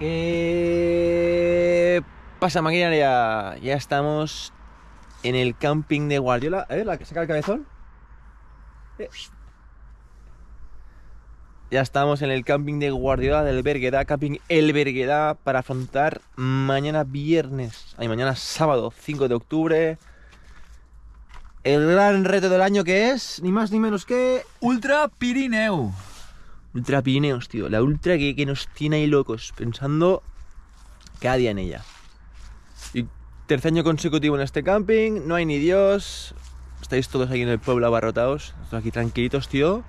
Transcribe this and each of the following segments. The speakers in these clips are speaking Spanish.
¿Qué pasa, maquinaria? Ya estamos en el camping de Guardiola. A ver, la que saca el cabezón. Eh. Ya estamos en el camping de Guardiola del Berguedá, camping El Berguedá, para afrontar mañana viernes, ay, mañana sábado 5 de octubre, el gran reto del año que es, ni más ni menos que Ultra Pirineu. Ultra Pirineos, tío. La ultra que, nos tiene ahí locos, pensando cada día en ella. Y tercer año consecutivo en este camping, no hay ni Dios. Estáis todos aquí en el pueblo abarrotados. Estamos aquí tranquilitos, tío.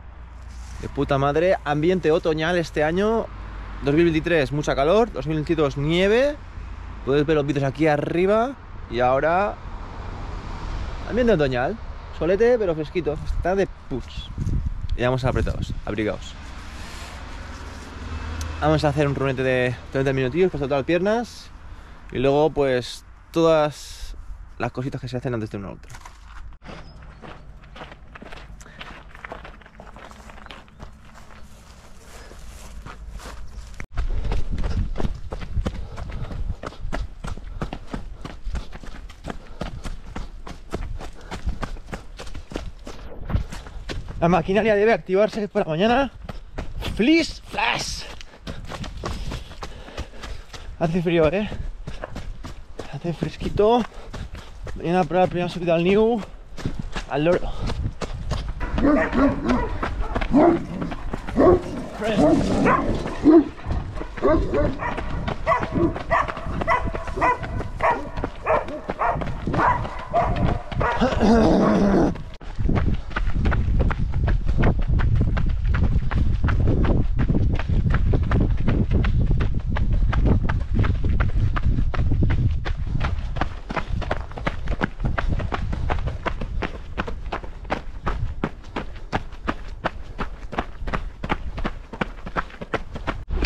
De puta madre. Ambiente otoñal este año. 2023, mucha calor. 2022, nieve. Puedes ver los vídeos aquí arriba. Y ahora. Ambiente otoñal. Solete, pero fresquito. Está de puts. Y vamos apretados, abrigados. Vamos a hacer un runete de 30 minutillos para soltar las piernas y luego pues todas las cositas que se hacen antes de una ultra. La maquinaria debe activarse para mañana. Fliss Flash. Hace frío, ¿eh? Hace fresquito. Mañana para la primera subida al New. Al loro.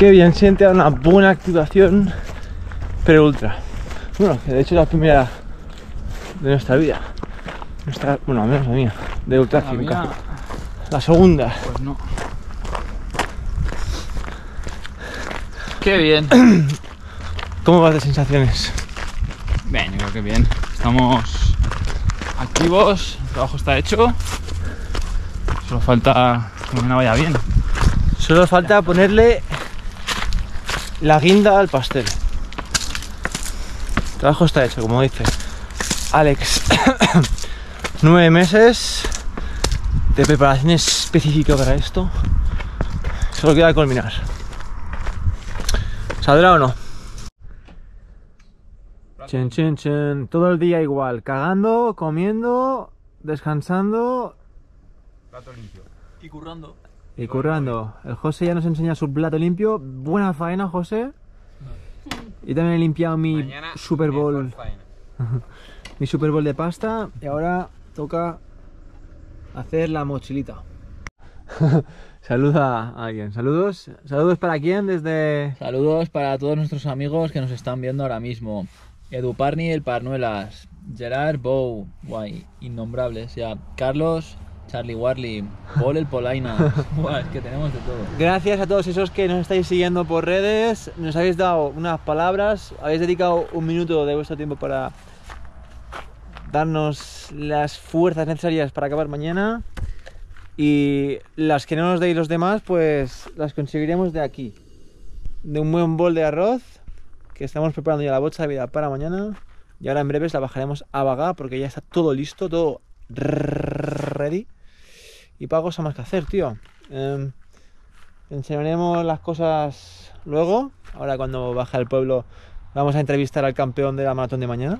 Qué bien siente una buena activación pre-ultra. Bueno, que de hecho es la primera de nuestra vida. Nuestra, bueno, al menos la mía, de ultra La 5K. mía, La segunda. pues no. Qué bien. ¿Cómo vas de sensaciones? Bien, yo creo que bien. Estamos activos, el trabajo está hecho. Solo falta que mañana vaya bien. Solo falta ponerle la guinda al pastel. El trabajo está hecho, como dice Alex. Nueve meses de preparación específica para esto. Solo queda culminar. ¿Saldrá o no? Chen, chen, chen. Todo el día igual. Cagando, comiendo, descansando Plato limpio. Y currando. Y currando. El José ya nos enseña su plato limpio. Buena faena, José. Y también he limpiado mi Super Bowl, mi Super Bowl de pasta. Y ahora toca hacer la mochilita. Saluda a alguien. Saludos. Saludos para quién desde. Saludos para todos nuestros amigos que nos están viendo ahora mismo. Edu Parni, el Parnuelas, Gerard Bow, guay, innombrables ya. Carlos, Charlie Warley, Paul el Polaina. Buah, es que tenemos de todo. Gracias a todos esos que nos estáis siguiendo por redes. Nos habéis dado unas palabras. Habéis dedicado un minuto de vuestro tiempo para darnos las fuerzas necesarias para acabar mañana. Y las que no nos deis los demás, pues las conseguiremos de aquí. De un buen bol de arroz, que estamos preparando ya la bocha de vida para mañana. Y ahora en breves la bajaremos a Bagá porque ya está todo listo, todo ready. Y para cosas más que hacer, tío. Em, enseñaremos las cosas luego. Ahora cuando baje al pueblo vamos a entrevistar al campeón de la maratón de mañana.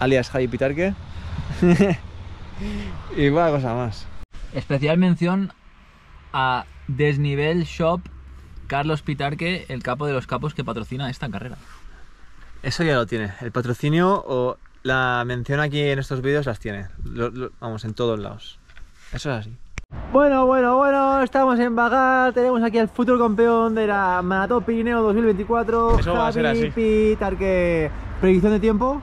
Alias Javi Pitarque. y buena cosa más. Especial mención a Desnivel Shop Carlos Pitarque, el capo de los capos que patrocina esta carrera. Eso ya lo tiene. El patrocinio o la mención aquí en estos vídeos las tiene. Lo- lo- vamos, en todos lados. Eso es así. Bueno, bueno, bueno, estamos en Bagar, tenemos aquí al futuro campeón de la Maratón Pirineo 2024, Eso va a ser Javi así. Pitarque. ¿Predicción de tiempo?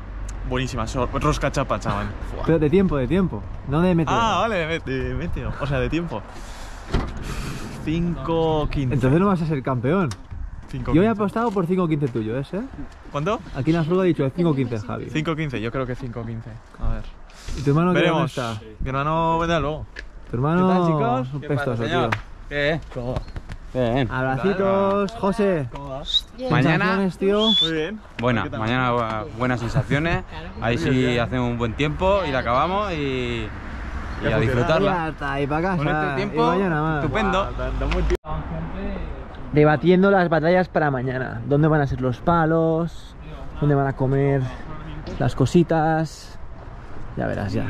Buenísima, so- rosca chapa, chaval. Fua. Pero de tiempo, de tiempo, no de metro. Ah, vale, de, de meteo, o sea, de tiempo. 5, 15. Entonces no vas a ser campeón. 5 Yo he apostado por 5.15 tuyo, ¿ese? ¿eh? ¿Cuánto? Aquí en la fruga he dicho 5.15 Javi. 5.15, yo creo que 5.15. A ver. ¿Y tu hermano qué Veremos. está? Mi hermano vendrá luego. Tu hermano ¿Qué tal, chicos? un ¿Qué pestoso, tío. ¿Qué? Bien. Abracitos, José. Mañana, Sensaciones, tío. Muy bien. buena, mañana bu- buenas sensaciones. Ahí sí hacemos un buen tiempo y la acabamos y, y a disfrutarla. Y para casa. Con este tiempo, mañana estupendo. Debatiendo las batallas para mañana. ¿Dónde van a ser los palos? ¿Dónde van a comer las cositas? Ya verás, ya.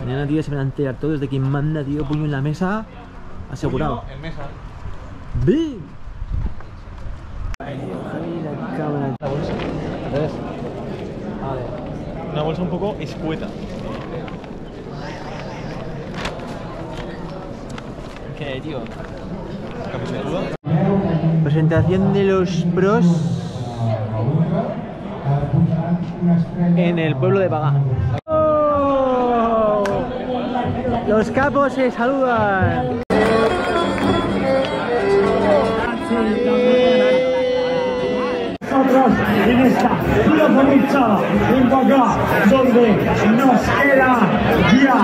Mañana, tío, se van a enterar todos de quién manda, tío, puño en la mesa. Asegurado. En mesa. ¡Bim! Ay, Dios, Javi, la cámara. ¿Ves? Vale. Una bolsa un poco escueta. ¿Qué, tío? Presentación de los pros en el pueblo de Bagá. Los capos se saludan. nosotros en esta plaza en Bagá, donde nos queda ya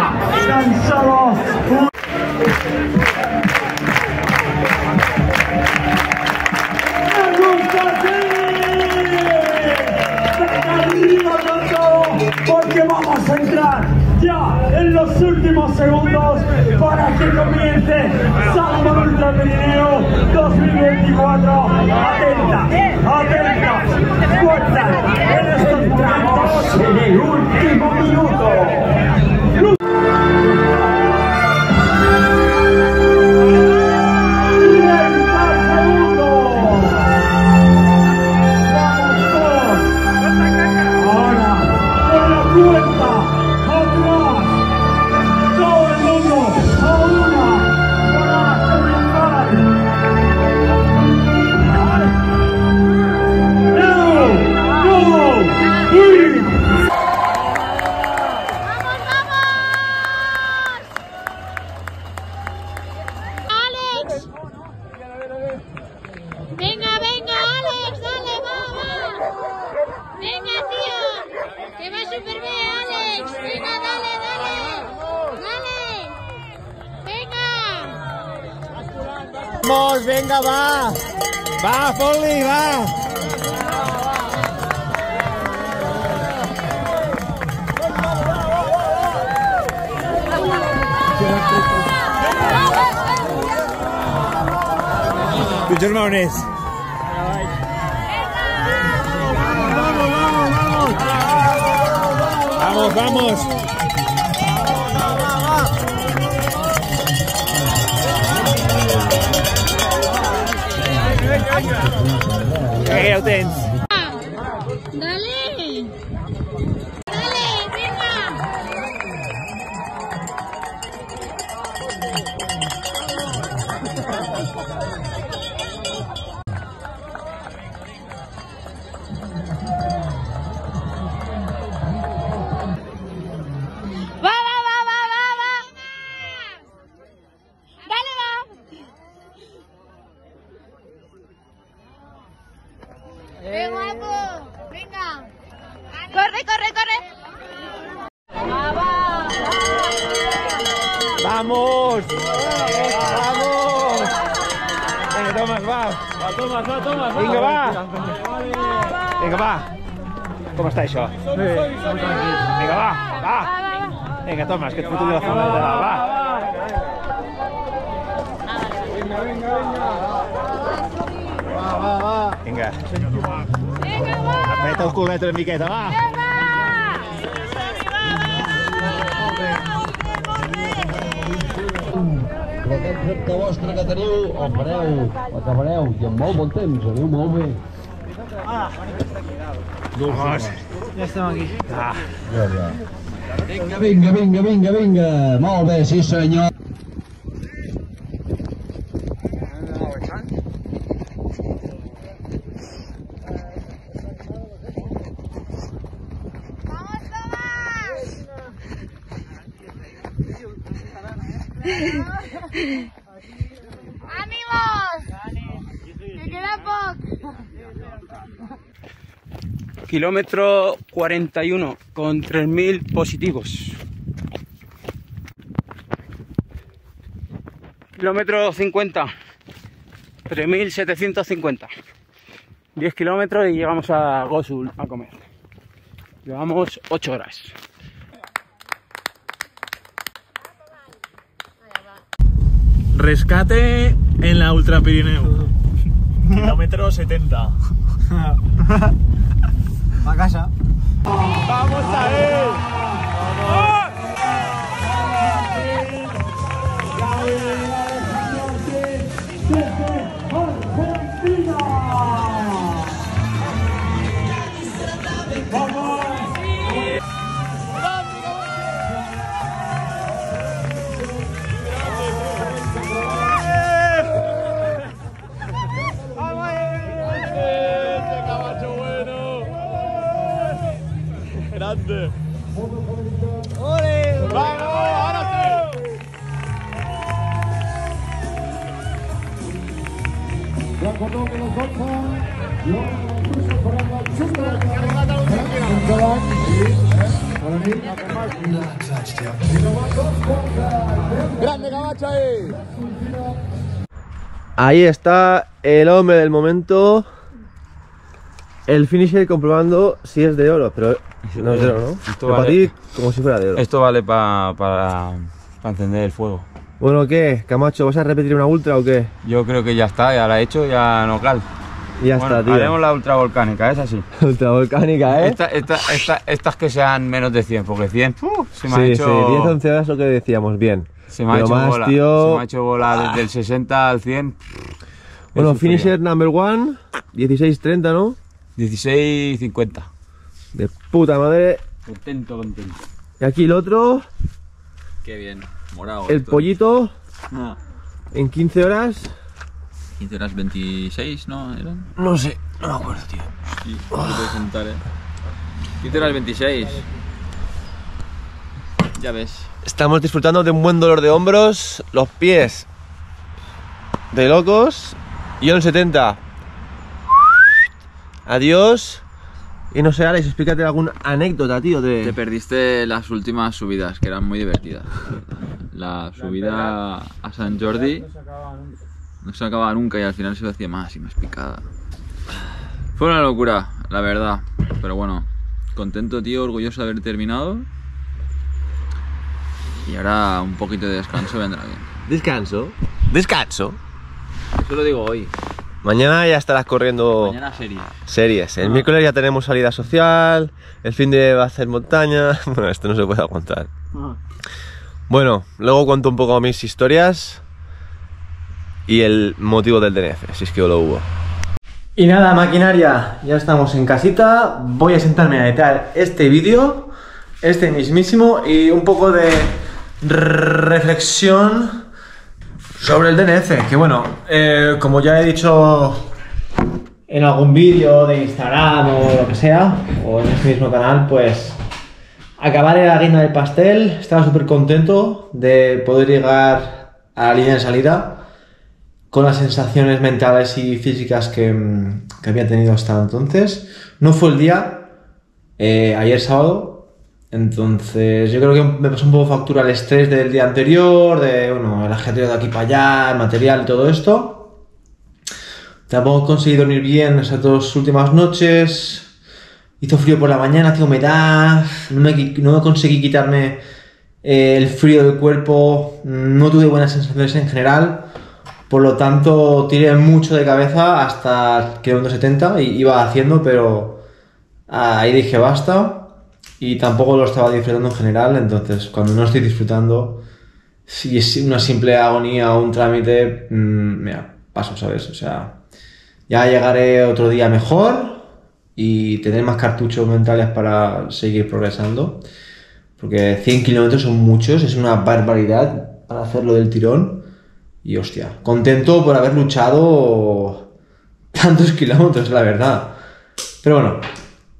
tan solo un porque vamos a entrar ya en los últimos segundos para que comience Salmón Ultra Pirineo 2024. Atenta, atenta, fuerza en estos en el último minuto. Vamos, venga, va. Va, Foley, va. Tus. Vamos, vamos. Autens. Dale. Venga, Tomás, va. Va, Tomás, va, Tomás, va. Vinga, va. Vinga, va. Com està això? Vinga, va, va. Vinga, Tomàs, que et foto jo la zona de dalt, va. Vinga. ¡Venga, va! Apreta el culet una miqueta, va. Però aquest repte vostre que teniu el fareu, l'acabareu i en molt bon temps, aneu molt bé. Vamos. Ja estem aquí. Ah. Ja, ja. Vinga, vinga, vinga, vinga, vinga. Molt bé, sí senyor. ¡Ánimos! ¡Me queda poco! Kilómetro 41 con 3.000 positivos. Kilómetro 50, 3.750. 10 kilómetros y llegamos a Gosul a comer. Llevamos 8 horas. Rescate en la Ultra Pirineo. Kilómetro 70. A casa. ¡Vamos a ver! ¡Grande Camacho ahí! Ahí está el hombre del momento. El finisher comprobando si es de oro, pero no es de oro, ¿no? Esto Pero para vale- ti, como si fuera de oro. Esto vale pa- para, para encender el fuego. Bueno, ¿qué? Camacho, ¿vas a repetir una ultra o qué? Yo creo que ya está, ya la he hecho, ya no cal. Y ya Bueno, está, tío. haremos la ultra volcánica, es así. Ultra volcánica, ¿eh? Esta- esta- esta- estas que sean menos de 100, porque 100 uh, se me ha sí, hecho. sí, 10 11 horas lo que decíamos, bien. Se me ha Pero hecho más, bola. tío. Se me ha hecho bola desde el 60 al 100. Bueno, finisher number one, 16.30, ¿no? 16.50. De puta madre. Contento, contento. Y aquí el otro, Qué bien. Morado. el esto. pollito, Ah, en 15 horas. 15 horas 26, ¿no? ¿Eran? No sé, no me acuerdo, tío. Sí, no te puedes eh. 15 horas 26. Ya ves. Estamos disfrutando de un buen dolor de hombros, los pies de locos. Y en 70. Adiós. Y no sé, Alex, explícate alguna anécdota, tío, Te de... perdiste las últimas subidas, que eran muy divertidas. La subida a San Jordi no se acababa nunca y al final se hacía más y más picada. Fue una locura, la verdad. Pero bueno, contento, tío, orgulloso de haber terminado. Y ahora un poquito de descanso vendrá bien. Descanso. Descanso. Eso lo digo hoy. Mañana ya estarás corriendo Mañana serie. series. El miércoles ya tenemos salida social. El fin de va a hacer montaña. Bueno, esto no se puede aguantar. Bueno, luego cuento un poco mis historias y el motivo del DNF, si es que lo hubo. Y nada, maquinaria, ya estamos en casita. Voy a sentarme a editar este vídeo, este mismísimo, y un poco de reflexión sobre el DNF. Que bueno, eh, como ya he dicho en algún vídeo de Instagram o lo que sea, o en este mismo canal, pues acabar la guinda del pastel. Estaba súper contento de poder llegar a la línea de salida con las sensaciones mentales y físicas que, mm, que había tenido hasta entonces. No fue el día, eh, ayer sábado, entonces yo creo que me pasó un poco factura el estrés del día anterior, de bueno, el ajetreo de aquí para allá, el material y todo esto. Tampoco conseguí dormir bien esas dos últimas noches. Hizo frío por la mañana, hacía humedad, no me, conseguí quitarme eh, el frío del cuerpo, no tuve buenas sensaciones en general. Por lo tanto, tiré mucho de cabeza hasta kilómetro 70 y iba haciendo, pero ahí dije basta. Y tampoco lo estaba disfrutando en general, entonces cuando no estoy disfrutando, si es una simple agonía o un trámite, mm, mira, paso, ¿sabes? O sea, ya llegaré otro día mejor y tener más cartuchos mentales para seguir progresando. Porque 100 kilómetros son muchos, es una barbaridad para hacerlo del tirón. Y hostia, contento por haber luchado tantos kilómetros, la verdad. Pero bueno,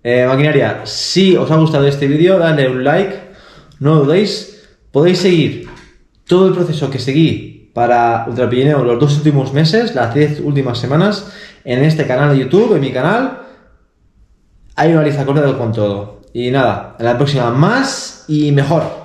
eh, maquinaria, si os ha gustado este vídeo, dadle un like, no dudéis. Podéis seguir todo el proceso que seguí para Ultra Pirineo los dos últimos meses, las 10 últimas semanas, en este canal de YouTube, en mi canal. Ahí me habéis acordado con todo. Y nada, en la próxima más y mejor.